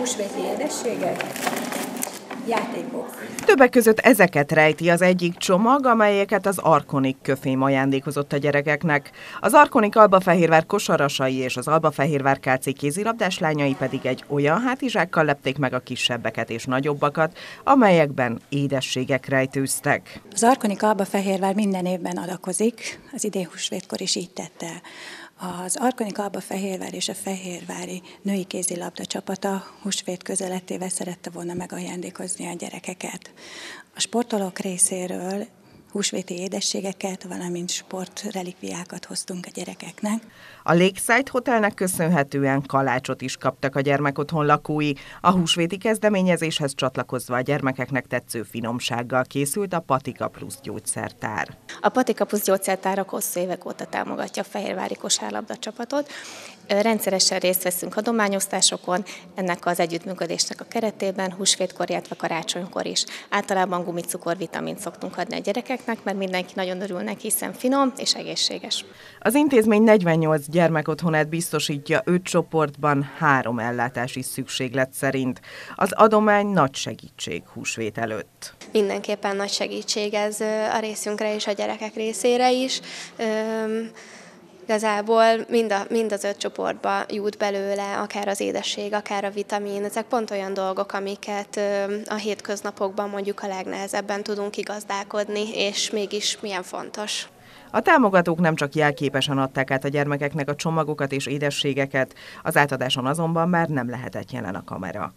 húsvéti édességek, játékok. Többek között ezeket rejti az egyik csomag, amelyeket az Arkonik köfém ajándékozott a gyerekeknek. Az Arkonik Albafehérvár kosarasai és az Albafehérvár KC kézilabdás lányai pedig egy olyan hátizsákkal lepték meg a kisebbeket és nagyobbakat, amelyekben édességek rejtőztek. Az Arkonik Albafehérvár minden évben adakozik, az idén húsvétkor is így tette. Az Arkonik Alba Fehérvár és a Fehérvári női kézilabda csapata húsvét közeletével szerette volna megajándékozni a gyerekeket. A sportolók részéről húsvéti édességeket, valamint sportrelikviákat hoztunk a gyerekeknek. A Lakeside Hotelnek köszönhetően kalácsot is kaptak a gyermekotthon lakói. A húsvéti kezdeményezéshez csatlakozva a gyermekeknek tetsző finomsággal készült a Patika Plus gyógyszertár. A Patika Plus gyógyszertárak hosszú évek óta támogatja a Fehérvári kosárlabda csapatot. Rendszeresen részt veszünk adományosztásokon, ennek az együttműködésnek a keretében húsvétkor, illetve karácsonykor is. Általában gumicukor, vitamint szoktunk adni a gyerekeknek, mert mindenki nagyon örül neki, hiszen finom és egészséges. Az intézmény 48 gyermekotthonát biztosítja öt csoportban három ellátási szükséglet szerint. Az adomány nagy segítség húsvét előtt. Mindenképpen nagy segítség ez a részünkre és a gyerekek részére is igazából mind, a, mind az öt csoportba jut belőle, akár az édesség, akár a vitamin. Ezek pont olyan dolgok, amiket a hétköznapokban mondjuk a legnehezebben tudunk igazdálkodni, és mégis milyen fontos. A támogatók nem csak jelképesen adták át a gyermekeknek a csomagokat és édességeket, az átadáson azonban már nem lehetett jelen a kamera.